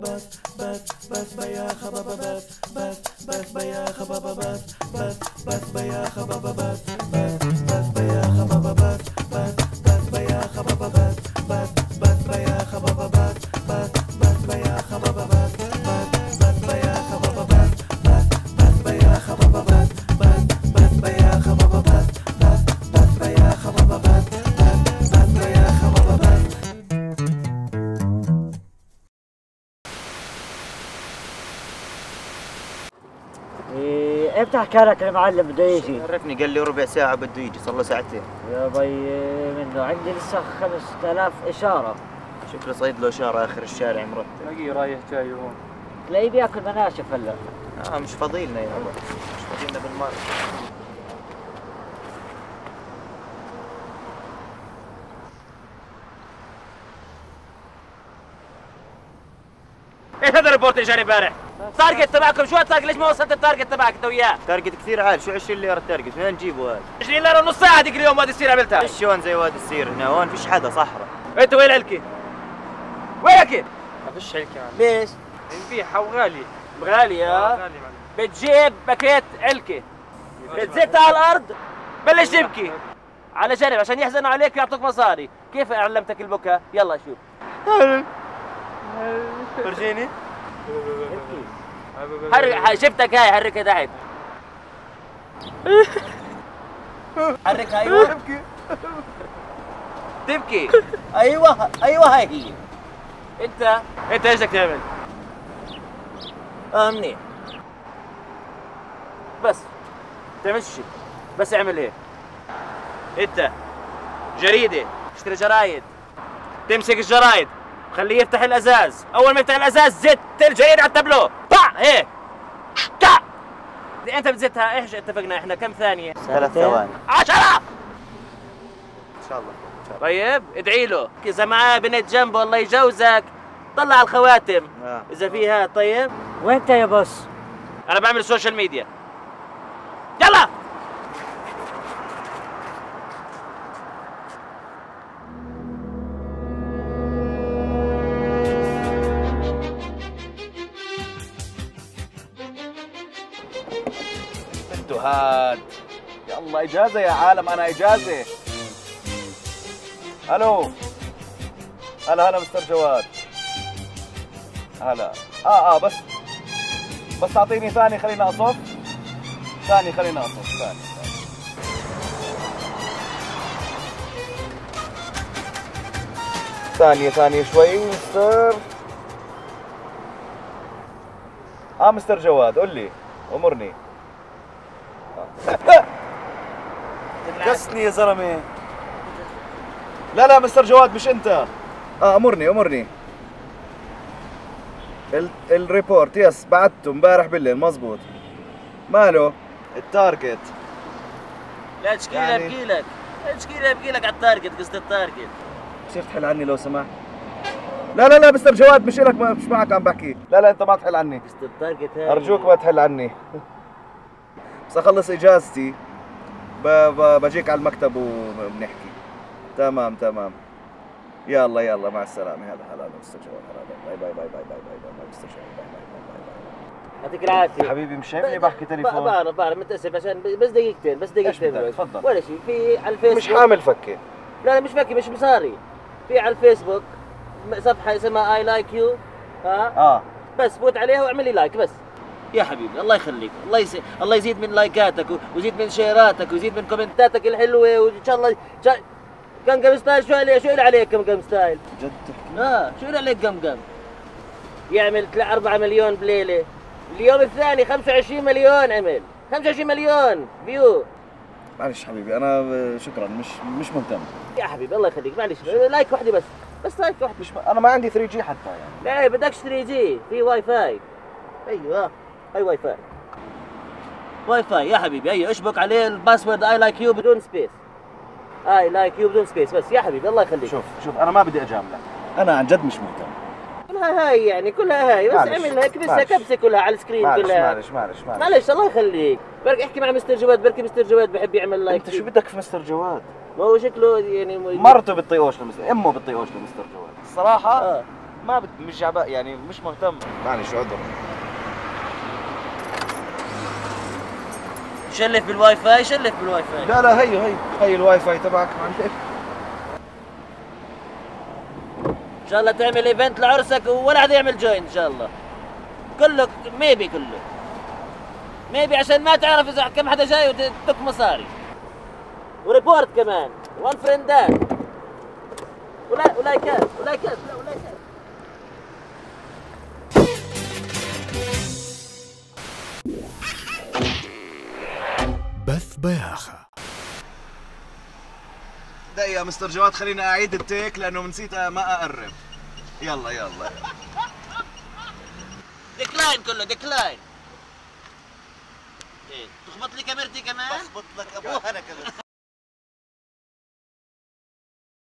bas bas bas bayağı baba bas bas bas bayağı baba bas bas bas bayağı baba bas bas افتح كرك المعلم بده يجي. عرفني؟ قال لي ربع ساعة بده يجي صار له ساعتين. يا بي منه عندي لسه 5000 إشارة. شكله صيد له إشارة آخر الشارع مرتب. تلاقيه رايح جاي هون. تلاقيه بياكل مناشف هلا. آه مش فاضيلنا يابا مش فاضيلنا بالمرة إيش هذا ال report اللي جاني إمبارح؟ ال target تبعكم شو ال target؟ ليش ما وصلت ال target تبعك أنت وياه؟ target كثير عال شو 20 ليرة ال target؟ وين نجيبه هذا؟ 20 ليرة نص ساعة هذيك اليوم وادي السير عملتها. إيش شلون زي وادي السير هنا؟ هون فيش حدا صحراء. أنت وين علكي؟ وين علكي؟ ما فيش يعني ليش؟ نبيعها وغالي غالي. يا غالي معلم. بتجيب باكيت علكه بتزتها على الأرض؟ بلش تبكي على جنب عشان يحزنوا عليك يعطوك مصاري. كيف علمتك البكاء؟ يلا شوف. فرجيني حرك شفتك هاي حركها تحت حركها أيوه تبكي. تبكي. أيوه أيوه هاي. هي أنت؟ أنت إيش بدك تعمل؟ آه منيح. بس. تعملش شيء بس اعمل إيه أنت. جريدة. اشتري جرايد. تمسك الجرايد. خليه يفتح الأزاز. أول ما يفتح الأزاز زت الجريده على التابلو. طج هيك. طج أنت بتزتها. إيش اتفقنا إحنا؟ كم ثانية؟ ثلاث ثواني. عشرة. إن شاء الله. إن شاء الله. طيب ادعي له. إذا معاه بنت جنبه الله يجوزك. طلع الخواتم. آه. إذا فيها طيب. وين أنت يا boss؟ أنا بعمل ال social media التهاد يا الله إجازة يا عالم أنا إجازة. ألو هلا هلا مستر جواد. هلا. آه آه بس بس أعطيني ثاني خلينا أصف. ثاني خلينا أصف ثاني ثانية ثانية شوي مستر. آه مستر جواد قول لي أمرني. كسني يا زلمة. لا لا مستر جواد مش انت. آه أمرني أمرني. ال ال report yes بعته امبارح بالليل مزبوط. ماله؟ ال target. لا تشكيله يعني- ابكي لك لا تشكيله ابكي لك على ال target قصة ال target. بصير تحل عني لو سمحت. لا لا لا مستر جواد مش لك مش معك عم بحكي. لا لا أنت ما تحل عني. قصة ال target هاي. أرجوك ما تحل عني. بس اخلص اجازتي بجيك على المكتب وبنحكي تمام تمام يلا يلا مع السلامه هذا حلال مستشار هلا bye bye bye bye bye bye bye مستشفى bye bye يعطيك العافيه حبيبي مش هيك بحكي تليفون بعرف بعرف متاسف عشان بس دقيقتين بس دقيقتين تفضل ولا شيء في على الفيسبوك مش حامل فكه لا لا مش فكه مش مصاري في على الفيسبوك صفحه اسمها I like you ها آه بس فوت عليها واعمل لي like بس يا حبيبي الله يخليك الله يس... الله يزيد من لايكاتك و- ويزيد من شيراتك ويزيد من كومنتاتك الحلوة وان شاء الله شا... Gangnam Style شو عليه شو اللي عليك Gangnam Style؟ جد آه شو اللي عليك قم قم؟ يعمل 4 مليون بليلة. اليوم الثاني 25 مليون عمل. 25 مليون view. معلش حبيبي أنا شكرا مش مش مهتم. يا حبيبي الله يخليك معلش like واحدة بس. بس like واحدة مش م... أنا ما عندي 3G حتى يعني. لا بدكش 3G في واي فاي. أيوه. هاي WiFi. WiFi. يا حبيبي أيوه أشبك عليه ال password. I like you بدون space I like you بدون space بس يا حبيبي الله يخليك. شوف شوف أنا ما بدي اجاملك أنا عن جد مش مهتم. كلها هاي يعني كلها هاي. بس اعملها كبسها. كبسه كلها على ال screen معلش كلها. معلش معلش معلش. معلش الله يخليك. برك أحكي مع مستر جواد بركي مستر جواد بحب يعمل لايك أنت شو بدك في مستر جواد؟ ما هو شكله يعني مرته بتطيقوش لمستر أمه بتطيقوش لمستر جواد. الصراحة آه. ما بت... مش عبا يعني مش مهتم. معلش عذر. شلف بالواي فاي شلف بالواي فاي لا لا هي هي هي الواي فاي تبعك معلش إن شاء الله تعمل إيفنت لعرسك ولا حدا يعمل جوين إن شاء الله. كله ميبي كله ميبي عشان ما تعرف إذا كم حدا جاي وتدك مصاري. وريبورت كمان. وان فريندات ولا ولايكات ولايكات لا ولايكات بث بياخة. دقيقة مستر جواد خليني أعيد التيك لأنه نسيت ما أقرب. يلا يلا. decline كله decline. إيه تخبط لي كاميرتي كمان؟ بخبط لك أبوها أنا كمان.